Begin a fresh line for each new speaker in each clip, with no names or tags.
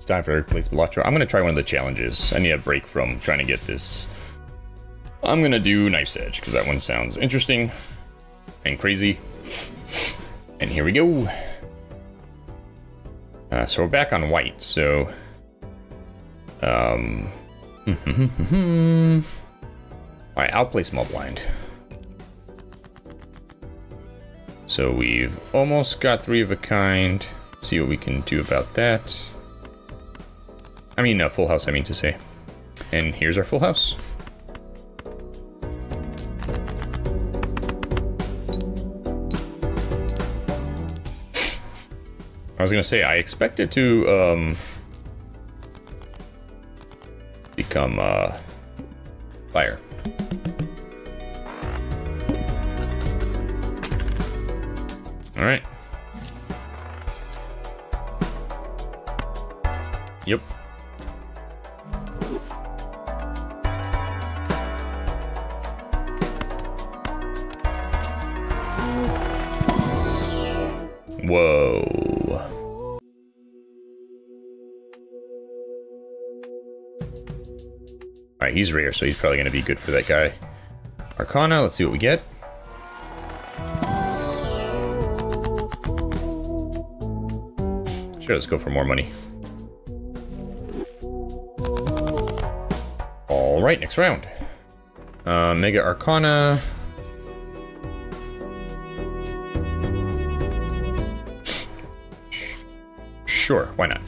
It's time for Balatro. I'm gonna try one of the challenges. I need a break from trying to get this. I'm gonna do Knife's Edge, because that one sounds interesting and crazy. And here we go. Uh, so we're back on white, so... Um... Alright, I'll play small blind. So we've almost got three of a kind. See what we can do about that. I mean, uh, full house, I mean to say. And here's our full house. I was gonna say, I expect it to, um, become, uh, fire. Alright. Yep. Whoa. Alright, he's rare, so he's probably going to be good for that guy. Arcana, let's see what we get. Sure, let's go for more money. Alright, next round. Uh, Mega Arcana. Sure, why not?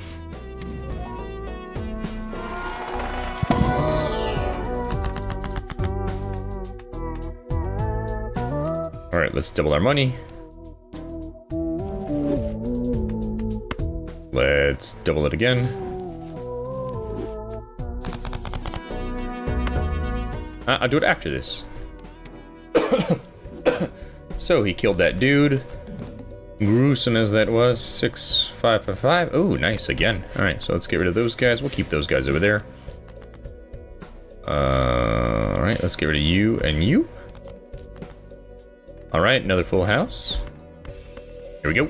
Alright, let's double our money. Let's double it again. Uh, I'll do it after this. so he killed that dude. Gruesome as that was, six five five five. Oh, nice again. All right, so let's get rid of those guys. We'll keep those guys over there. Uh, all right, let's get rid of you and you. All right, another full house. Here we go.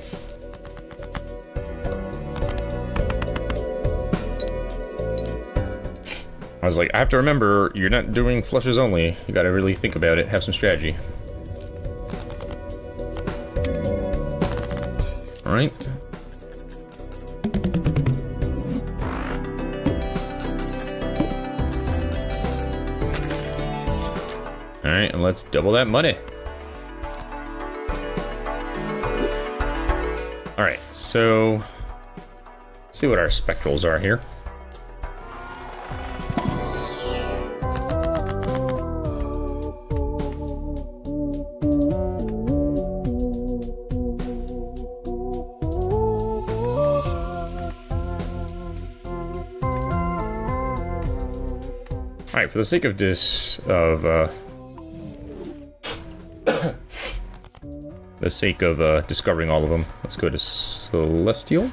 I was like, I have to remember, you're not doing flushes only. You gotta really think about it, have some strategy. Alright. Alright, and let's double that money. Alright, so... Let's see what our spectrals are here. Alright, for the sake of this, of, uh... the sake of, uh, discovering all of them, let's go to Celestial.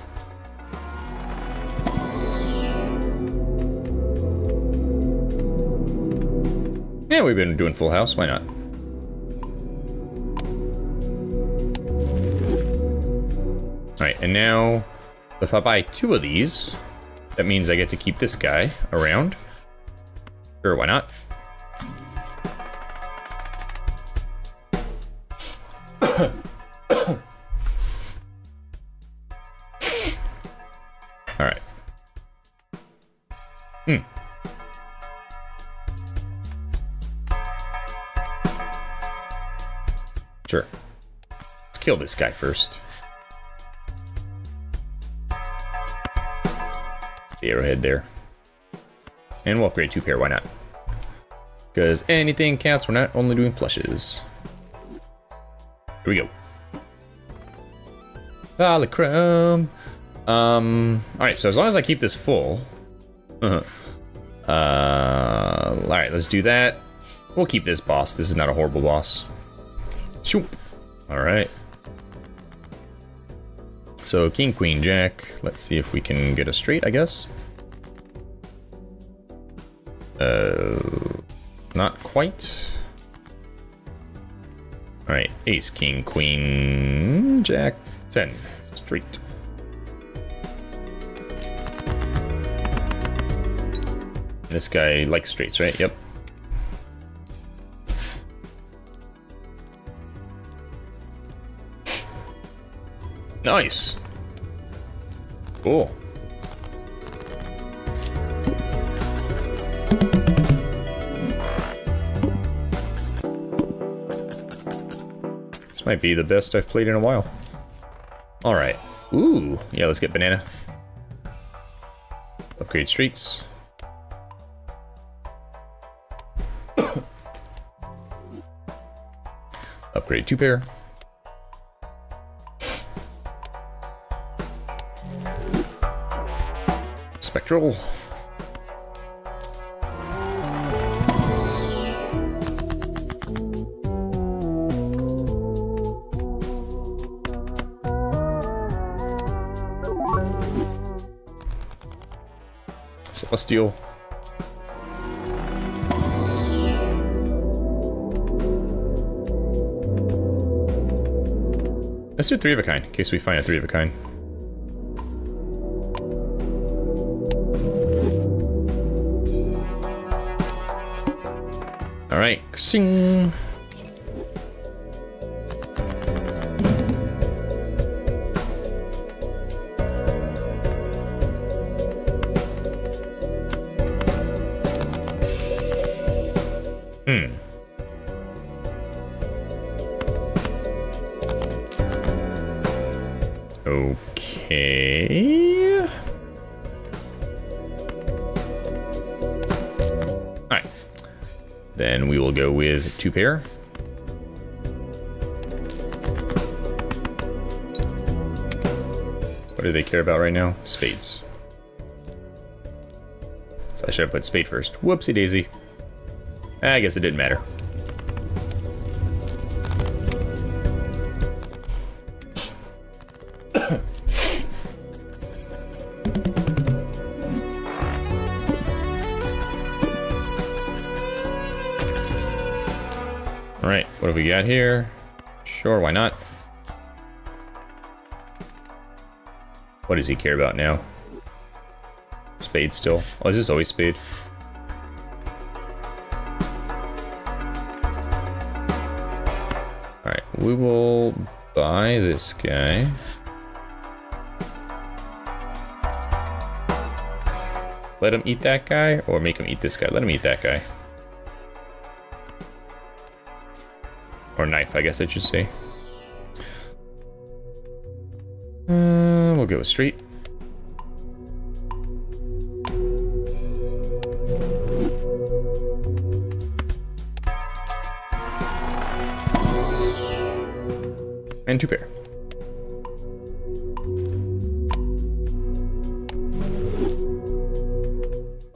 Yeah, we've been doing Full House, why not? Alright, and now, if I buy two of these, that means I get to keep this guy around. Sure, why not? Alright. Hmm. Sure. Let's kill this guy first. The arrowhead there. And we'll upgrade two pair, why not? Because anything counts, we're not only doing flushes. Here we go. Polychrome. Um, alright, so as long as I keep this full. Uh, uh, alright, let's do that. We'll keep this boss. This is not a horrible boss. Shoop. Alright. So, King, Queen, Jack. Let's see if we can get a straight, I guess. Quite. All right, ace, king, queen, jack, 10, straight. This guy likes straights, right? Yep. Nice. Cool. Might be the best I've played in a while. Alright. Ooh. Yeah, let's get banana. Upgrade streets. Upgrade two pair. Spectral. Celestial. Let's do three of a kind, in case we find a three of a kind. Alright, sing. Hmm. Okay. Alright. Then we will go with two pair. What do they care about right now? Spades. So I should have put spade first. Whoopsie daisy. I guess it didn't matter. Alright, what have we got here? Sure, why not? What does he care about now? Spade still? Oh, is this always spade? Alright, we will buy this guy. Let him eat that guy, or make him eat this guy? Let him eat that guy. Or knife, I guess I should say. Uh, we'll go with street. And two pair.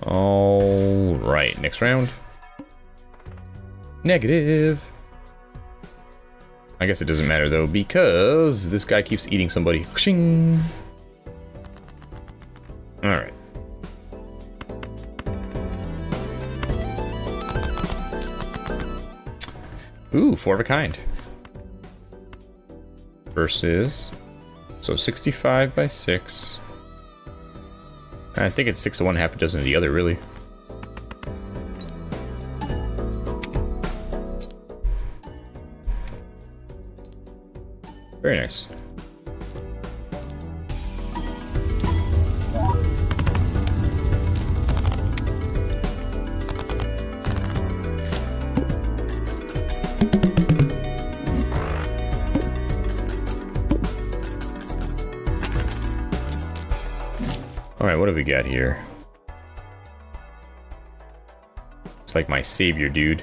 All right, next round. Negative. I guess it doesn't matter though, because this guy keeps eating somebody. Alright. Ooh, four of a kind. Versus... So 65 by 6. I think it's 6 of one, half a dozen of the other, really. Very nice. Got here? It's like my savior, dude.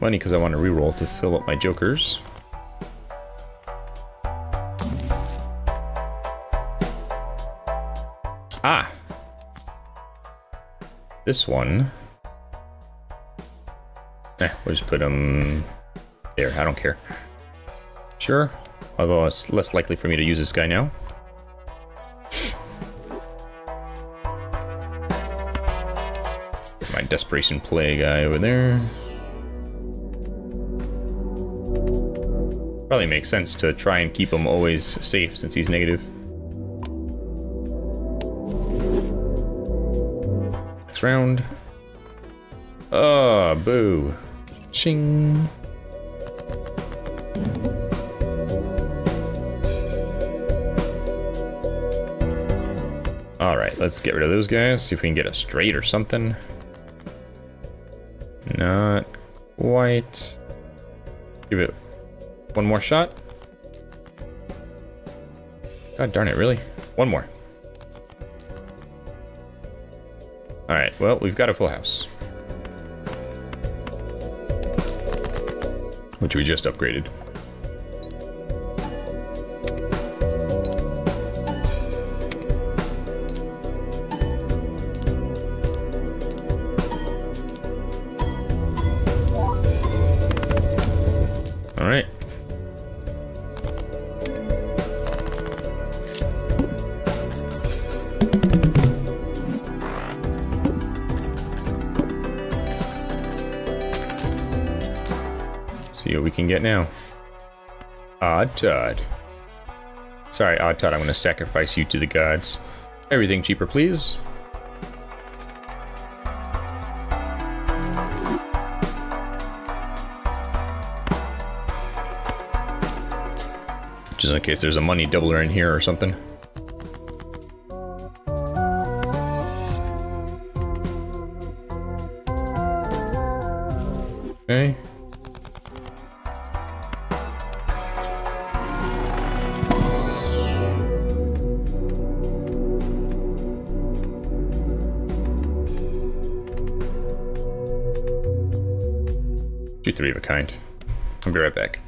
Money because I want to reroll to fill up my jokers. This one. Eh, we'll just put them there. I don't care. Sure. Although it's less likely for me to use this guy now. my desperation play guy over there. Probably makes sense to try and keep him always safe since he's negative. Round. Oh, boo. Ching. Alright, let's get rid of those guys, see if we can get a straight or something. Not quite. Give it one more shot. God darn it, really? One more. Well, we've got a full house. Which we just upgraded. Odd Todd. Sorry, Odd Todd, I'm going to sacrifice you to the gods. Everything cheaper, please. Just in case there's a money doubler in here or something. Three of a kind. I'll be right back.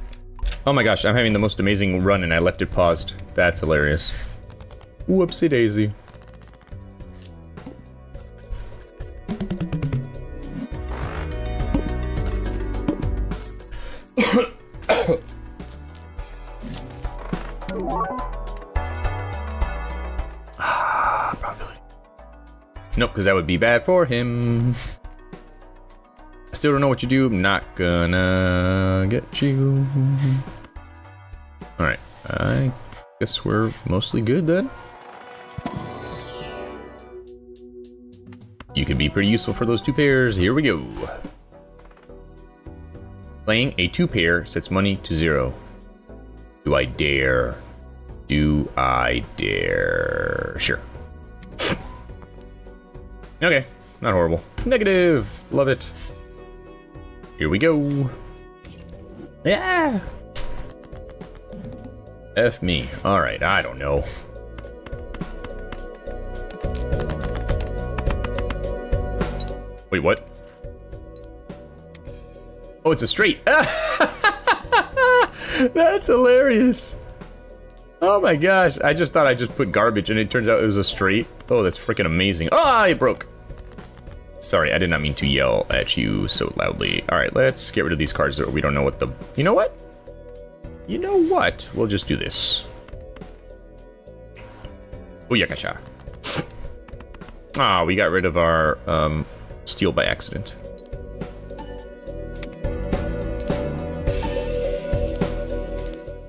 Oh my gosh, I'm having the most amazing run and I left it paused. That's hilarious. Whoopsie daisy. ah, probably. Nope, because that would be bad for him. Still don't know what you do. I'm not gonna get you. Alright. I guess we're mostly good then. You can be pretty useful for those two pairs. Here we go. Playing a two pair sets money to zero. Do I dare? Do I dare? Sure. okay, not horrible. Negative. Love it. Here we go. Yeah. F me. Alright, I don't know. Wait, what? Oh, it's a straight. That's hilarious. Oh my gosh, I just thought I just put garbage and it turns out it was a straight. Oh, that's freaking amazing. Ah, oh, it broke. Sorry, I did not mean to yell at you so loudly. All right, let's get rid of these cards that we don't know what the... You know what? You know what? We'll just do this. Uyakasha. Ah, we got rid of our um, steel by accident.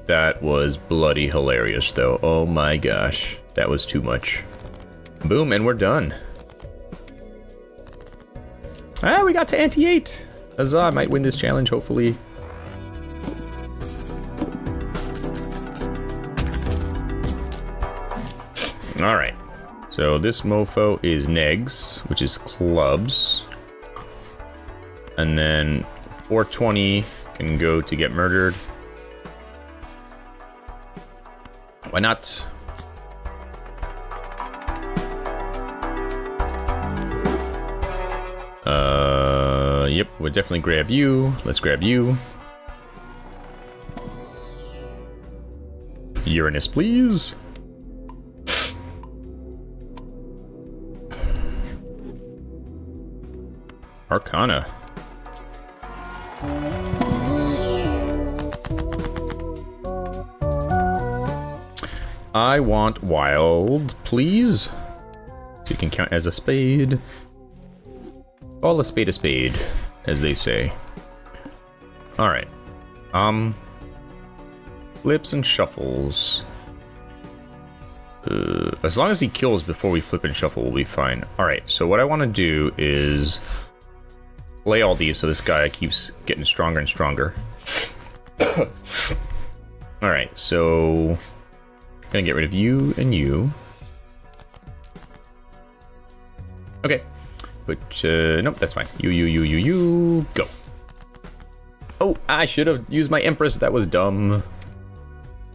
That was bloody hilarious, though. Oh my gosh. That was too much. Boom, and we're done. Ah, we got to ante eight. I might win this challenge, hopefully. Alright. So this mofo is negs, which is clubs. And then 420 can go to get murdered. Why not? We'll definitely grab you. Let's grab you. Uranus, please. Arcana. I want wild, please. You can count as a spade. Call a spade a spade, as they say. Alright. Um. Flips and shuffles. Uh, as long as he kills before we flip and shuffle, we'll be fine. Alright, so what I want to do is play all these so this guy keeps getting stronger and stronger. Alright, so... I'm Gonna get rid of you and you. But, uh, nope, that's fine. You, you, you, you, you, go. Oh, I should have used my Empress. That was dumb.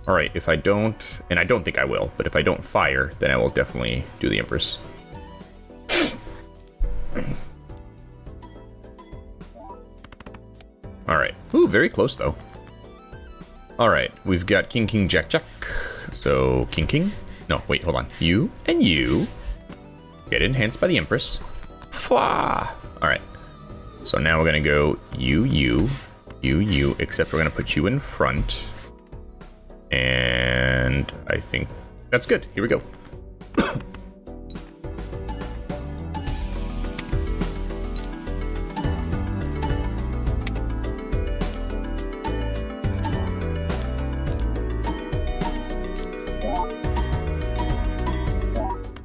Alright, if I don't, and I don't think I will, but if I don't fire, then I will definitely do the Empress. Alright. Ooh, very close though. Alright, we've got King, King, Jack, Jack. So, King, King. No, wait, hold on. You and you get enhanced by the Empress. Fwa! Alright. So now we're gonna go you, you, you, you, except we're gonna put you in front. And I think that's good. Here we go.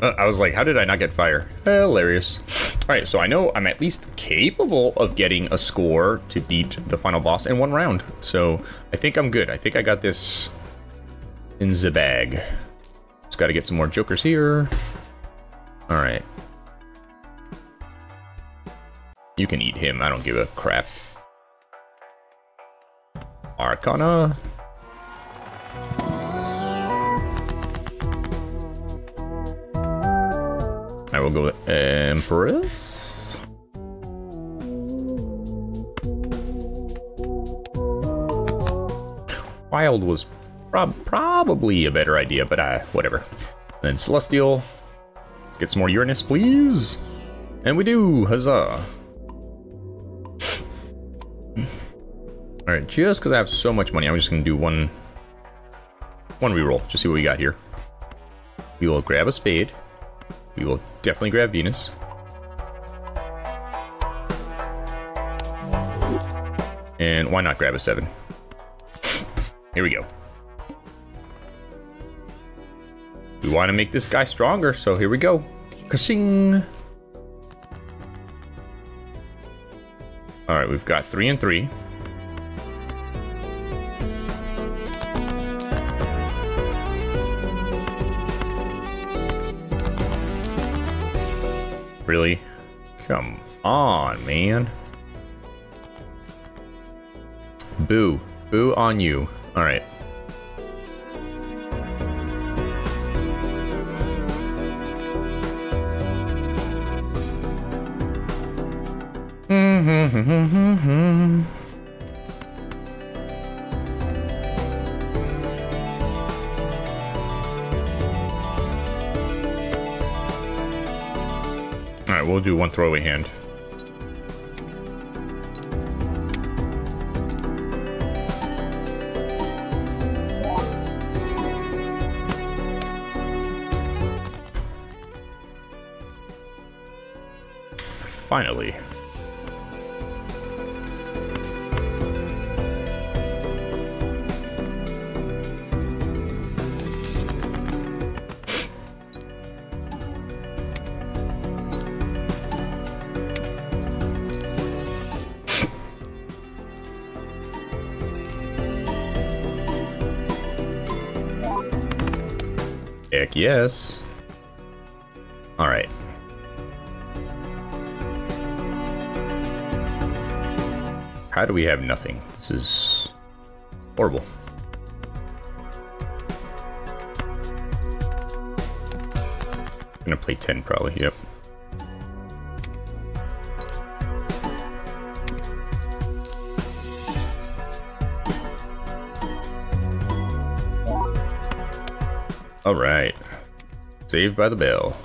Uh, I was like, how did I not get fire? Hilarious. All right, so I know I'm at least capable of getting a score to beat the final boss in one round. So I think I'm good. I think I got this in the bag. Just got to get some more jokers here. All right. You can eat him. I don't give a crap. Arcana. I will go with Empress. Wild was prob probably a better idea, but uh, whatever. Then Celestial. Get some more Uranus, please. And we do, huzzah. Alright, just because I have so much money, I'm just going to do one, one reroll. Just see what we got here. We will grab a spade. We will definitely grab Venus. And why not grab a 7? Here we go. We want to make this guy stronger, so here we go. Kasing! Alright, we've got 3 and 3. Really? Come on, man. Boo. Boo on you. Alright. Alright, we'll do one throwaway hand. Finally. Yes. Alright. How do we have nothing? This is horrible. I'm gonna play 10 probably, yep. All right. Saved by the bell.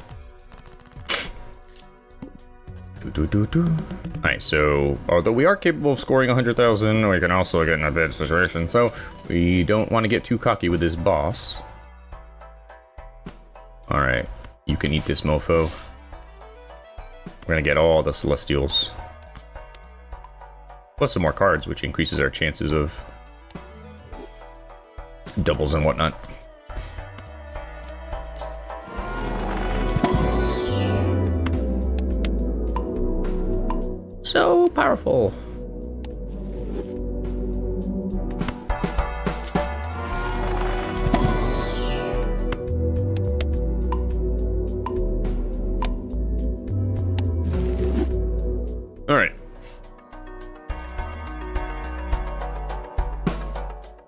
Do, do, do. Alright, so although we are capable of scoring 100,000, we can also get in a bad situation. So we don't want to get too cocky with this boss. Alright, you can eat this mofo. We're gonna get all the Celestials. Plus some more cards, which increases our chances of doubles and whatnot.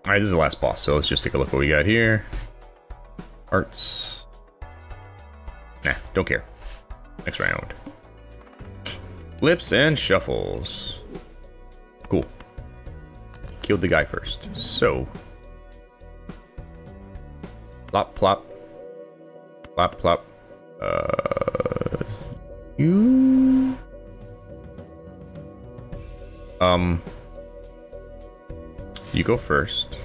All right, this is the last boss, so let's just take a look what we got here. Arts. Nah, don't care. Next round. Flips and shuffles. Cool. Killed the guy first. So. Plop, plop. Plop, plop. Uh. You. Um. You go first.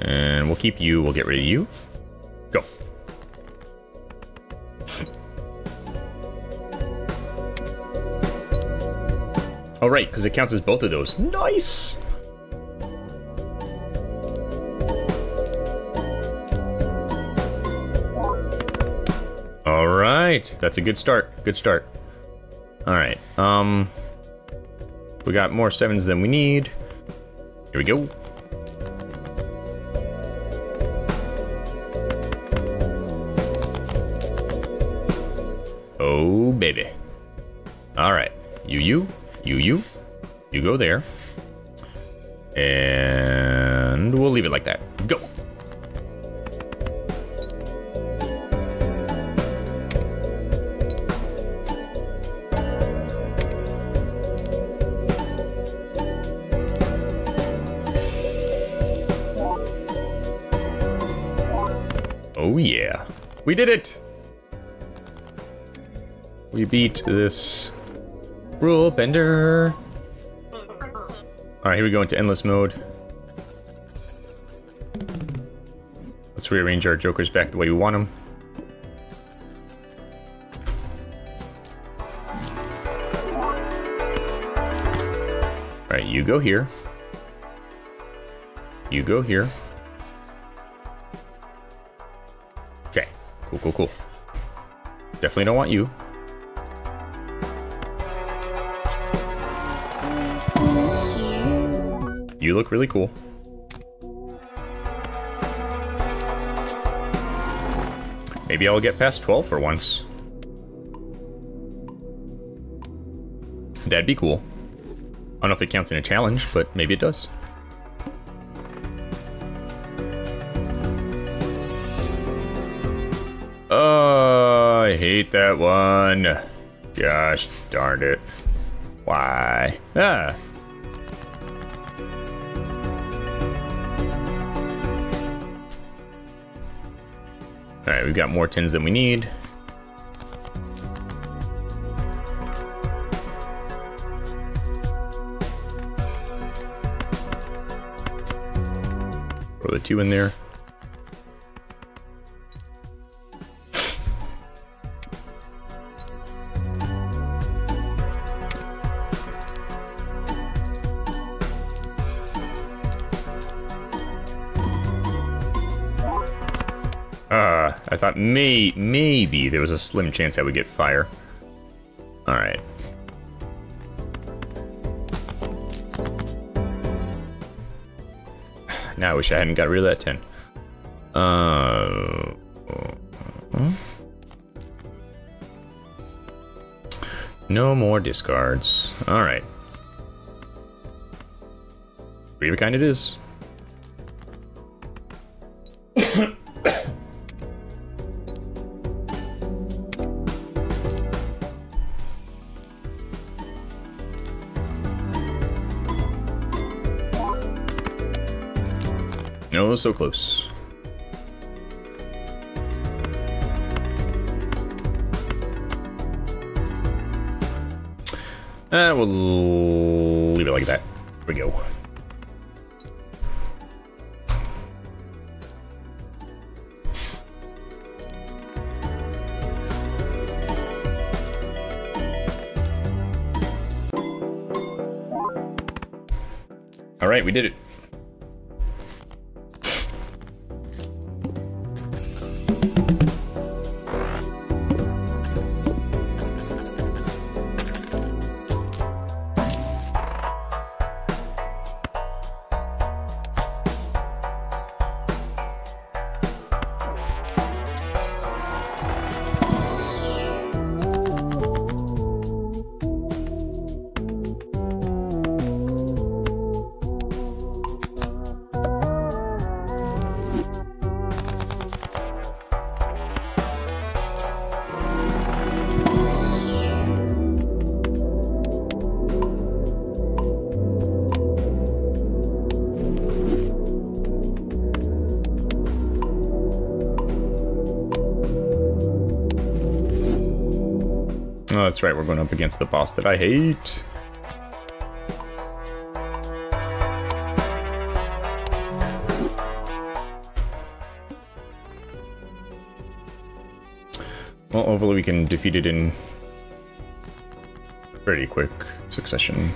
And we'll keep you. We'll get rid of you. Go. Oh, right, because it counts as both of those. Nice! All right, that's a good start. Good start. All right, um, we got more sevens than we need. Here we go. Oh, baby. All right, you, you, you, you, you go there. And we'll leave it like that. Go. We did it! We beat this rule bender. Alright, here we go into endless mode. Let's rearrange our jokers back the way we want them. Alright, you go here. You go here. Definitely don't want you. You look really cool. Maybe I'll get past 12 for once. That'd be cool. I don't know if it counts in a challenge, but maybe it does. Hate that one. Gosh darn it. Why? Ah. Alright, we've got more tins than we need. Throw the two in there. I thought may maybe there was a slim chance I would get fire. All right. Now I wish I hadn't got rid of that 10. Uh? No more discards. All right. Whatever kind it is. was so close. Uh, we'll leave it like that. Here we go. All right, we did it. Oh, that's right, we're going up against the boss that I hate. Well, hopefully we can defeat it in pretty quick succession.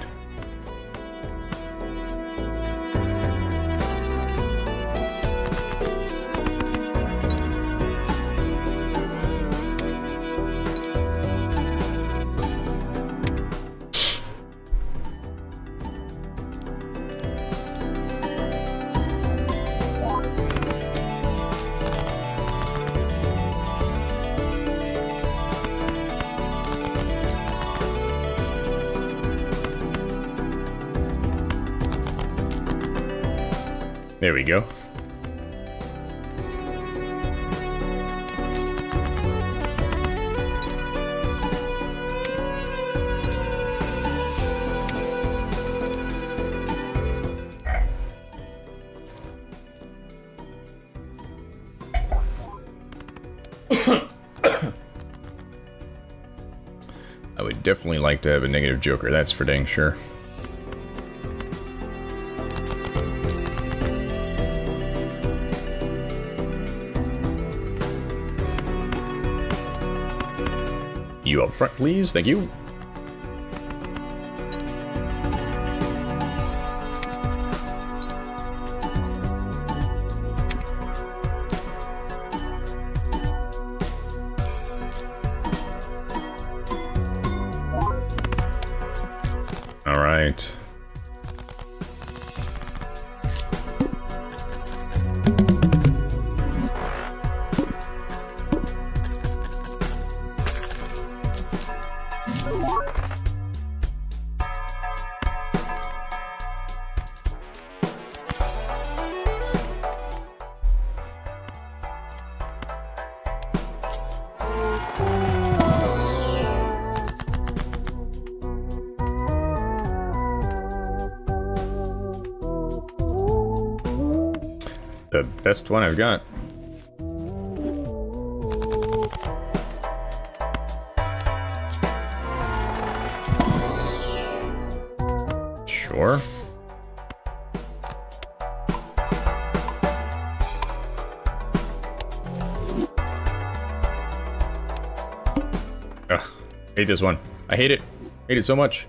Definitely like to have a negative joker, that's for dang sure. You up front, please. Thank you. Best one I've got. Sure. Ugh, hate this one. I hate it. Hate it so much.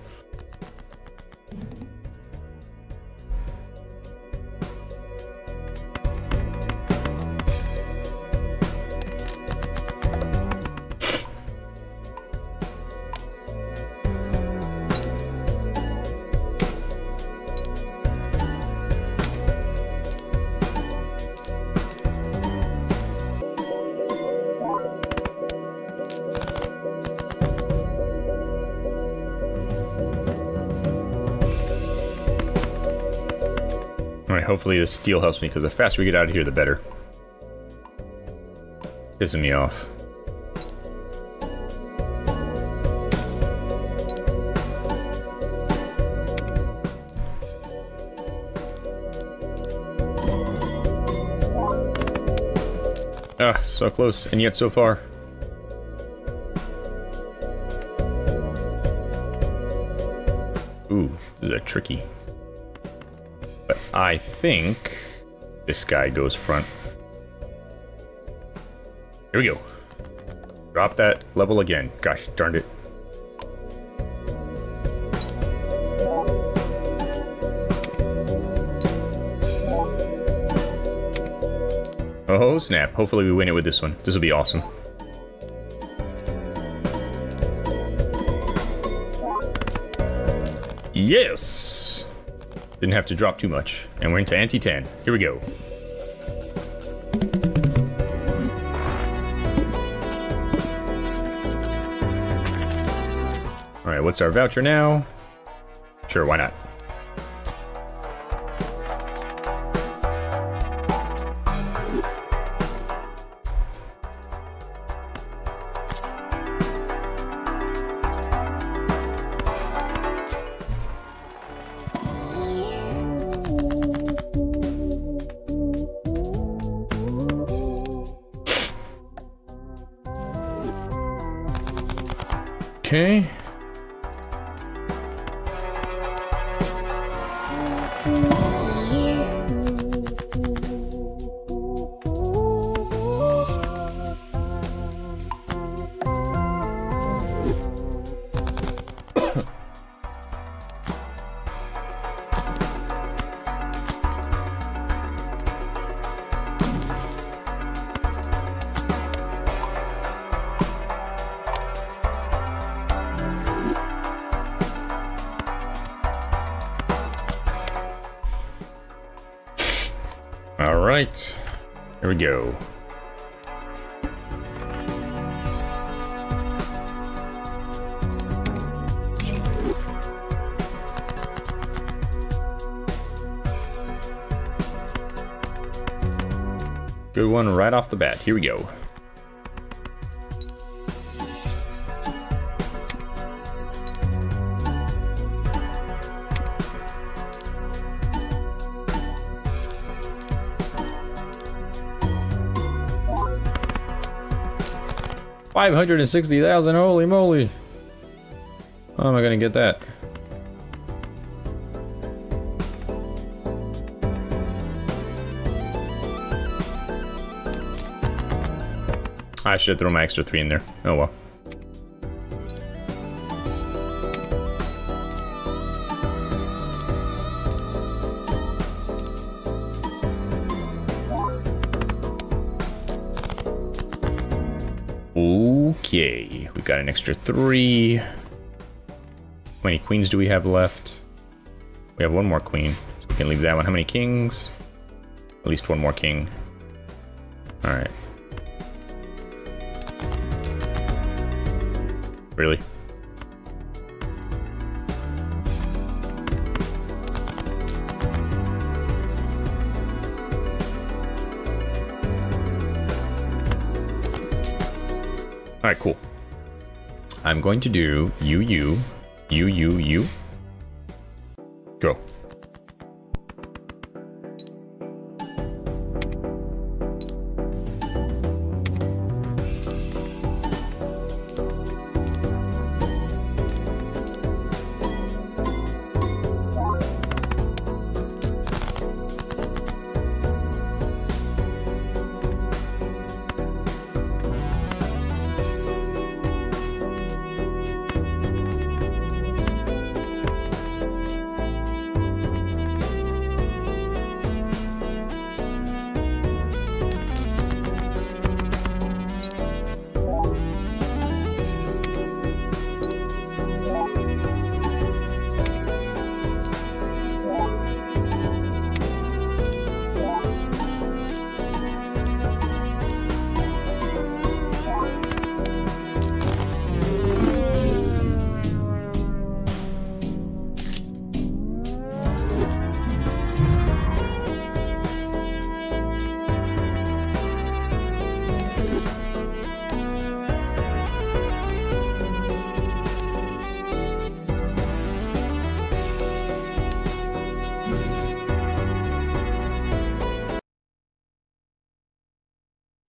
Alright, hopefully the steel helps me, because the faster we get out of here, the better. Pissing me off. Ah, so close, and yet so far. Ooh, this is a tricky. I think this guy goes front. Here we go. Drop that level again. Gosh darn it. Oh snap. Hopefully we win it with this one. This will be awesome. Yes! Didn't have to drop too much. And we're into ante-10. Here we go. Alright, what's our voucher now? Sure, why not? Okay. Right, here we go. Good one right off the bat. Here we go. Five hundred and sixty thousand, holy moly. How am I gonna get that? I should throw my extra three in there. Oh well. Okay, we got an extra three. How many queens do we have left? We have one more queen, so we can leave that one. How many kings? At least one more king. Alright. Really? Alright, cool. I'm going to do you, you, you, you, you.